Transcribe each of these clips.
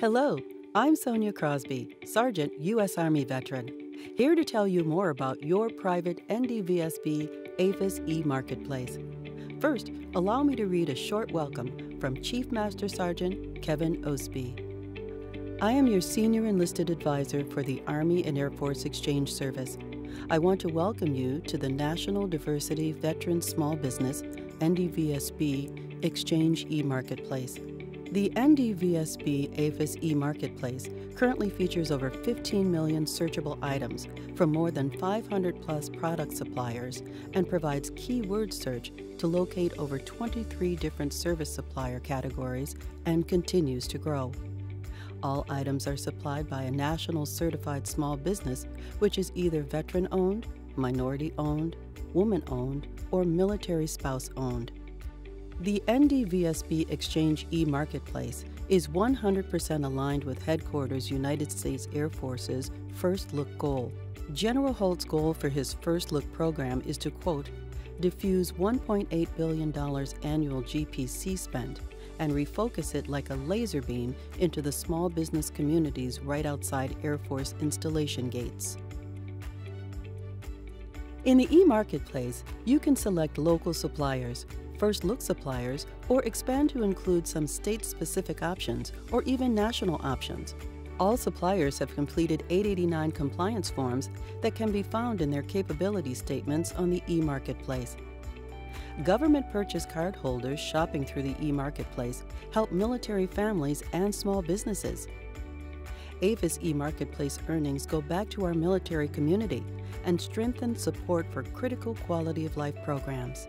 Hello, I'm Sonia Crosby, Sergeant, U.S. Army veteran, here to tell you more about your private NDVSB AAFES e Marketplace. First, allow me to read a short welcome from Chief Master Sergeant Kevin Osby. I am your Senior Enlisted Advisor for the Army and Air Force Exchange Service. I want to welcome you to the National Diversity Veteran Small Business NDVSB Exchange e Marketplace. The NDVSB AAFES e Marketplace currently features over 15 million searchable items from more than 500 plus product suppliers and provides keyword search to locate over 23 different service supplier categories and continues to grow. All items are supplied by a national certified small business, which is either veteran owned, minority owned, woman owned, or military spouse owned. The NDVSB Exchange e Marketplace is 100% aligned with Headquarters United States Air Force's First Look goal. General Holt's goal for his First Look program is to, quote, diffuse $1.8 billion annual GPC spend and refocus it like a laser beam into the small business communities right outside Air Force installation gates. In the e-marketplace, you can select local suppliers, first look suppliers, or expand to include some state-specific options or even national options. All suppliers have completed 889 compliance forms that can be found in their capability statements on the e-marketplace. Government purchase card holders shopping through the e-marketplace help military families and small businesses. AAFES e-marketplace earnings go back to our military community and strengthen support for critical quality of life programs.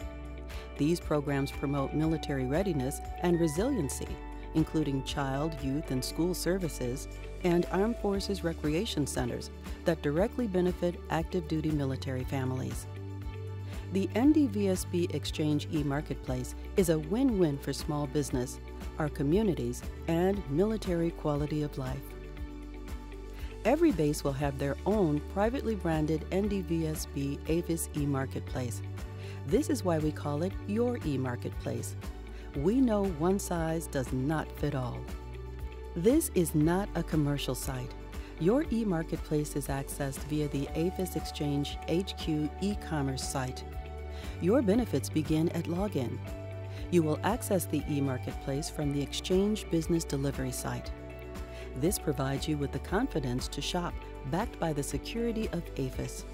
These programs promote military readiness and resiliency, including child, youth, and school services, and Armed Forces recreation centers that directly benefit active duty military families. The NDVSB Exchange e-marketplace is a win-win for small business, our communities, and military quality of life. Every base will have their own privately branded NDVSB AAFES e-marketplace. This is why we call it your e-marketplace. We know one size does not fit all. This is not a commercial site. Your e-marketplace is accessed via the AAFES Exchange HQ e-commerce site. Your benefits begin at login. You will access the e-marketplace from the Exchange Business Delivery site. This provides you with the confidence to shop backed by the security of AAFES.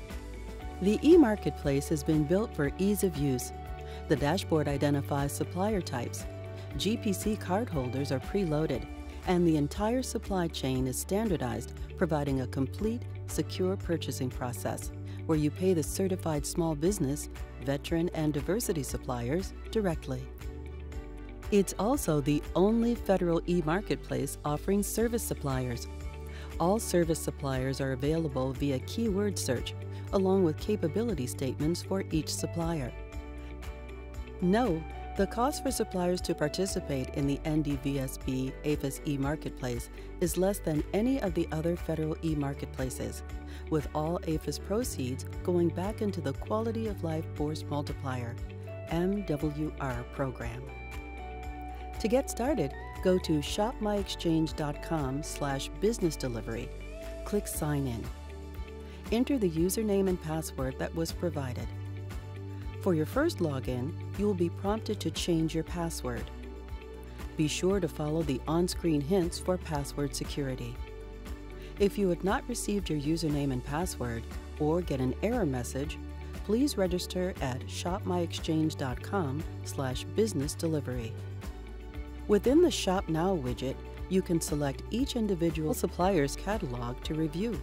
The e-marketplace has been built for ease of use. The dashboard identifies supplier types. GPC cardholders are preloaded, and the entire supply chain is standardized, providing a complete, secure purchasing process where you pay the certified small business, veteran, and diversity suppliers directly. It's also the only federal e-marketplace offering service suppliers. All service suppliers are available via keyword search, along with capability statements for each supplier. No, the cost for suppliers to participate in the NDVSB AAFES e-marketplace is less than any of the other federal e-marketplaces, with all AAFES proceeds going back into the Quality of Life Force Multiplier MWR program. To get started, go to shopmyexchange.com slash business delivery. Click Sign In. Enter the username and password that was provided. For your first login, you will be prompted to change your password. Be sure to follow the on-screen hints for password security. If you have not received your username and password or get an error message, please register at shopmyexchange.com slash business delivery. Within the Shop Now widget, you can select each individual supplier's catalog to review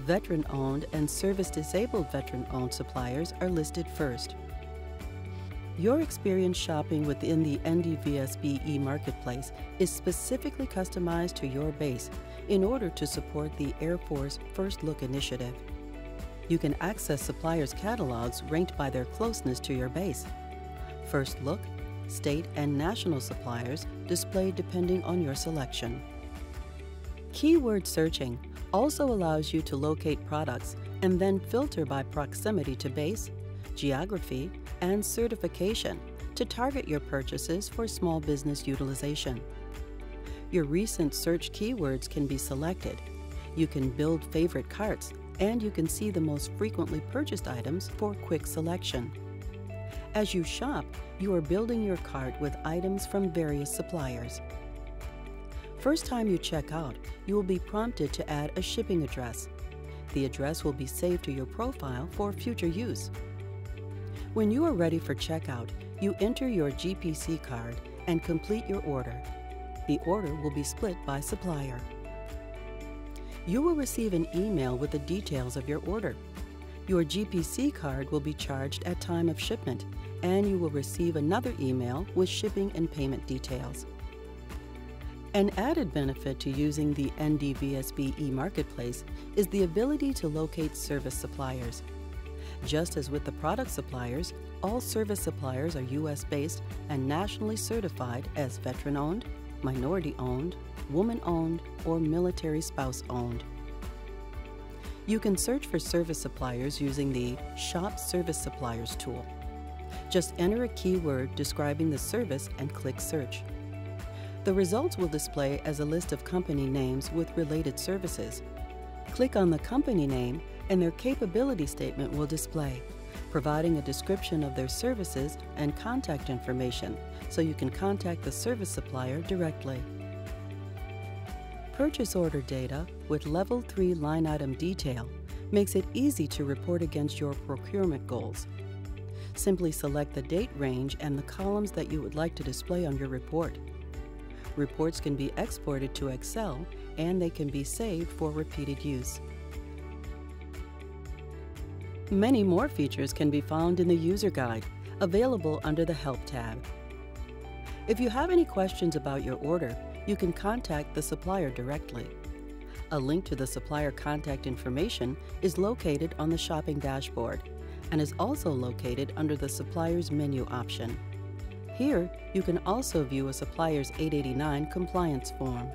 veteran owned and service disabled veteran owned suppliers are listed first. Your experience shopping within the NDVSB e marketplace is specifically customized to your base in order to support the Air Force First Look initiative. You can access suppliers' catalogs ranked by their closeness to your base. First Look, state, and national suppliers displayed depending on your selection. Keyword searching also allows you to locate products and then filter by proximity to base, geography, and certification to target your purchases for small business utilization. Your recent search keywords can be selected. You can build favorite carts, and you can see the most frequently purchased items for quick selection. As you shop, you are building your cart with items from various suppliers. First time you check out, you will be prompted to add a shipping address. The address will be saved to your profile for future use. When you are ready for checkout, you enter your GPC card and complete your order. The order will be split by supplier. You will receive an email with the details of your order. Your GPC card will be charged at time of shipment, and you will receive another email with shipping and payment details. An added benefit to using the NDVSB e-marketplace is the ability to locate service suppliers. Just as with the product suppliers, all service suppliers are U.S.-based and nationally certified as veteran-owned, minority-owned, woman-owned, or military spouse-owned. You can search for service suppliers using the Shop Service Suppliers tool. Just enter a keyword describing the service and click Search. The results will display as a list of company names with related services. Click on the company name and their capability statement will display, providing a description of their services and contact information so you can contact the service supplier directly. Purchase order data with Level 3 line item detail makes it easy to report against your procurement goals. Simply select the date range and the columns that you would like to display on your report. Reports can be exported to Excel and they can be saved for repeated use. Many more features can be found in the User Guide, available under the Help tab. If you have any questions about your order, you can contact the supplier directly. A link to the supplier contact information is located on the shopping dashboard and is also located under the supplier's menu option. Here, you can also view a supplier's 889 compliance form.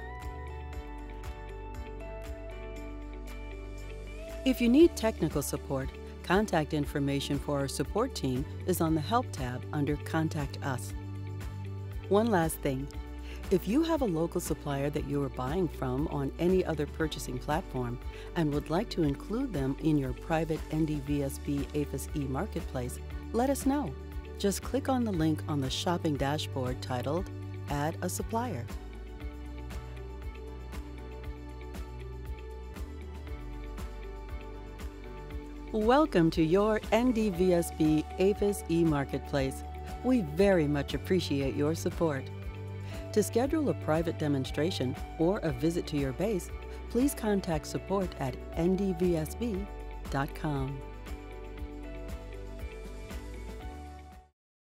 If you need technical support, contact information for our support team is on the Help tab under Contact Us. One last thing. If you have a local supplier that you are buying from on any other purchasing platform and would like to include them in your private NDVSB AAFES e marketplace, let us know just click on the link on the shopping dashboard titled Add a Supplier. Welcome to your NDVSB AAFES e-marketplace. We very much appreciate your support. To schedule a private demonstration or a visit to your base, please contact support at ndvsb.com.